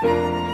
Música